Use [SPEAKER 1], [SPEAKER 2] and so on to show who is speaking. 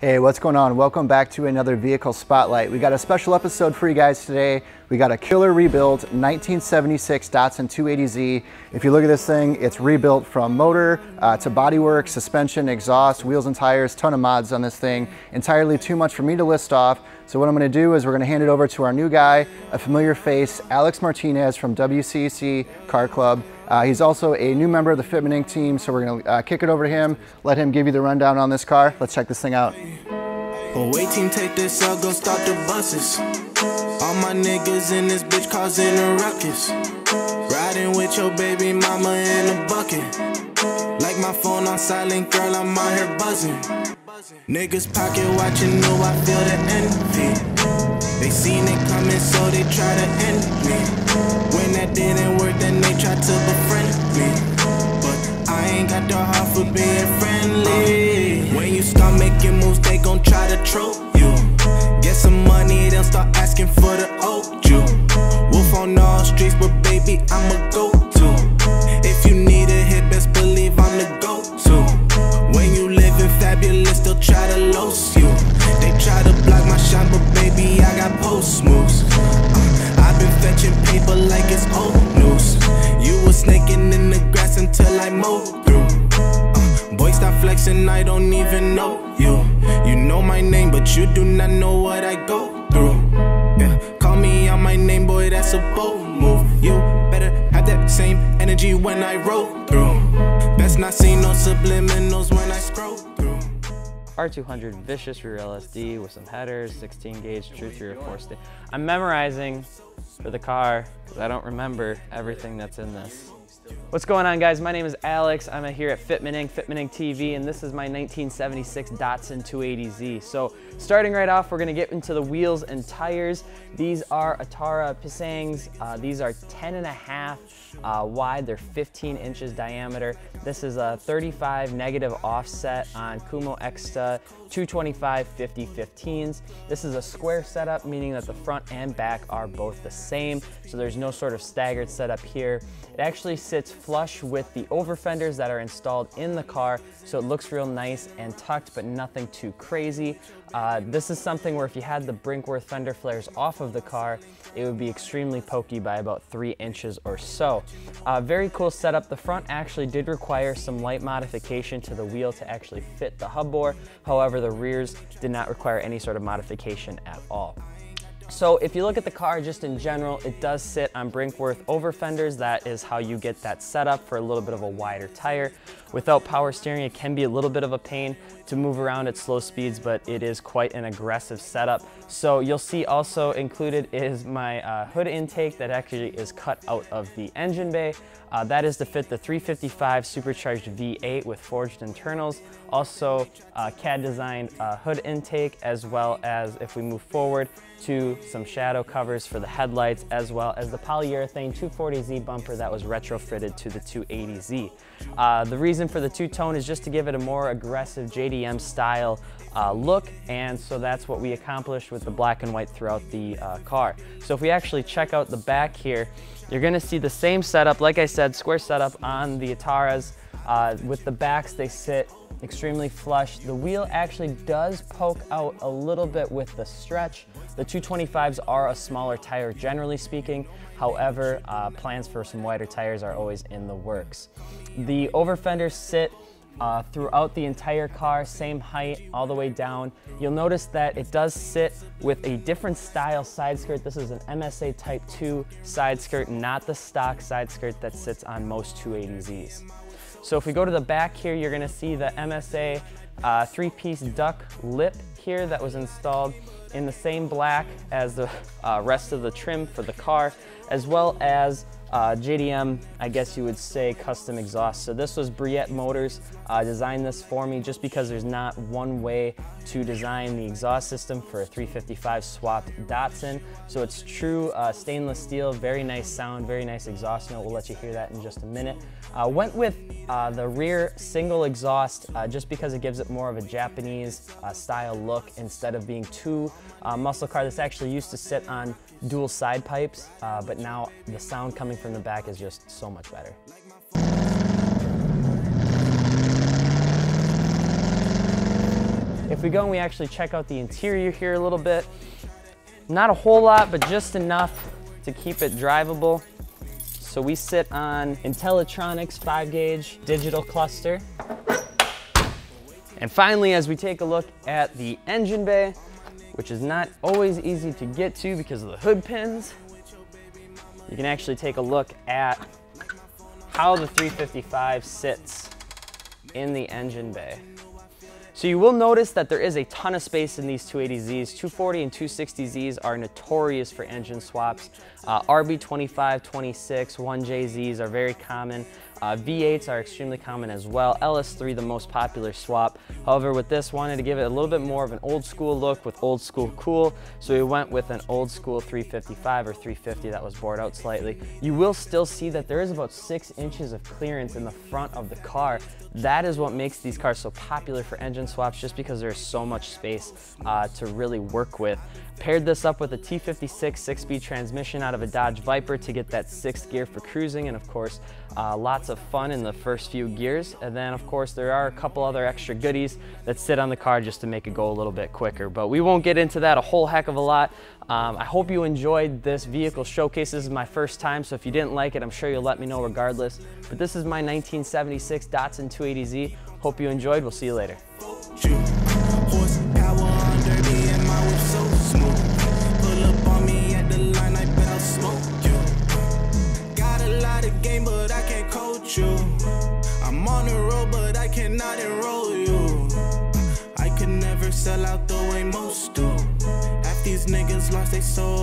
[SPEAKER 1] Hey, what's going on? Welcome back to another Vehicle Spotlight. We got a special episode for you guys today. We got a killer rebuild 1976 Datsun 280Z. If you look at this thing, it's rebuilt from motor uh, to bodywork, suspension, exhaust, wheels and tires, ton of mods on this thing. Entirely too much for me to list off. So what I'm gonna do is we're gonna hand it over to our new guy, a familiar face, Alex Martinez from WCC Car Club. Uh, he's also a new member of the Fitment Inc. team, so we're gonna uh, kick it over to him, let him give you the rundown on this car. Let's check this thing out.
[SPEAKER 2] team take this out, go the buses. All my niggas in this bitch causing a ruckus. Riding with your baby mama in a bucket. Like my phone on silent, girl, I'm out here buzzing. Niggas pocket watching, know I feel the envy. They seen it coming, so they try to end me. When that didn't to befriend me. But I ain't got the heart for being friendly. When you start making moves, they gon' try to troll you. Get some money, they'll start asking for the old you. Wolf on all streets, but baby, I'm a I through. Uh, boy, stop flexing, I don't even know you. You know my name, but you do not know what I go through. Yeah, call me out my name, boy, that's a bold move. You better have that same energy when I roll through. Best not see no subliminals when I scroll through.
[SPEAKER 3] R200 vicious rear LSD with some headers, 16 gauge true 3 or 4 stay. I'm memorizing for the car because I don't remember everything that's in this. What's going on guys? My name is Alex. I'm here at Fitment Inc., Fitment Inc. TV, and this is my 1976 Datsun 280Z. So starting right off, we're gonna get into the wheels and tires. These are Atara Pisangs. Uh, these are 10 and a half uh, wide. They're 15 inches diameter. This is a 35 negative offset on Kumho Ecsta 225 50 15s. This is a square setup, meaning that the front and back are both the same. So there's no sort of staggered setup here. It actually sits flush with the over fenders that are installed in the car. So it looks real nice and tucked, but nothing too crazy. Uh, this is something where if you had the Brinkworth fender flares off of the car, it would be extremely pokey by about three inches or so. Uh, very cool setup. The front actually did require some light modification to the wheel to actually fit the hub bore. However, the rears did not require any sort of modification at all. So if you look at the car just in general, it does sit on Brinkworth over fenders. That is how you get that setup for a little bit of a wider tire. Without power steering, it can be a little bit of a pain to move around at slow speeds, but it is quite an aggressive setup. So you'll see also included is my uh, hood intake that actually is cut out of the engine bay. Uh, that is to fit the 355 supercharged V8 with forged internals. Also uh, CAD designed uh, hood intake as well as if we move forward to some shadow covers for the headlights as well as the polyurethane 240Z bumper that was retrofitted to the 280Z. Uh, the reason for the two-tone is just to give it a more aggressive JDM style uh, look and so that's what we accomplished with the black and white throughout the uh, car. So if we actually check out the back here, you're gonna see the same setup, like I said, square setup on the Ataras. Uh, with the backs, they sit extremely flush. The wheel actually does poke out a little bit with the stretch. The 225s are a smaller tire generally speaking. However, uh, plans for some wider tires are always in the works. The over fenders sit uh, throughout the entire car, same height all the way down. You'll notice that it does sit with a different style side skirt. This is an MSA Type 2 side skirt, not the stock side skirt that sits on most 280Zs. So if we go to the back here, you're gonna see the MSA uh, three-piece duck lip here that was installed in the same black as the uh, rest of the trim for the car, as well as uh, JDM, I guess you would say custom exhaust. So this was Briette Motors uh, designed this for me just because there's not one way to design the exhaust system for a 355 swapped Datsun. So it's true uh, stainless steel, very nice sound, very nice exhaust note. We'll let you hear that in just a minute. Uh, went with uh, the rear single exhaust uh, just because it gives it more of a Japanese style look instead of being too muscle car. This actually used to sit on dual side pipes, but now the sound coming from the back is just so much better. If we go and we actually check out the interior here a little bit, not a whole lot, but just enough to keep it drivable. So we sit on Intellitronix 5 gauge digital cluster. And finally, as we take a look at the engine bay, which is not always easy to get to because of the hood pins, you can actually take a look at how the 355 sits in the engine bay. So you will notice that there is a ton of space in these 280Zs. 240 and 260Zs are notorious for engine swaps. Uh, RB25, 26, 1JZs are very common. Uh, V8s are extremely common as well. LS3, the most popular swap. However, with this, wanted to give it a little bit more of an old school look with old school cool. So we went with an old school 355 or 350 that was bored out slightly. You will still see that there is about six inches of clearance in the front of the car. That is what makes these cars so popular for engine swaps just because there's so much space uh, to really work with. Paired this up with a T56 six-speed transmission out of a Dodge Viper to get that sixth gear for cruising and of course uh, lots of fun in the first few gears. And then of course there are a couple other extra goodies that sit on the car just to make it go a little bit quicker. But we won't get into that a whole heck of a lot. Um, I hope you enjoyed this vehicle showcase. This is my first time, so if you didn't like it, I'm sure you'll let me know regardless. But this is my 1976 Datsun 280Z. Hope you enjoyed. We'll see you later.
[SPEAKER 2] You. I'm on the road, but I cannot enroll you. I could never sell out the way most do. Half these niggas lost their soul.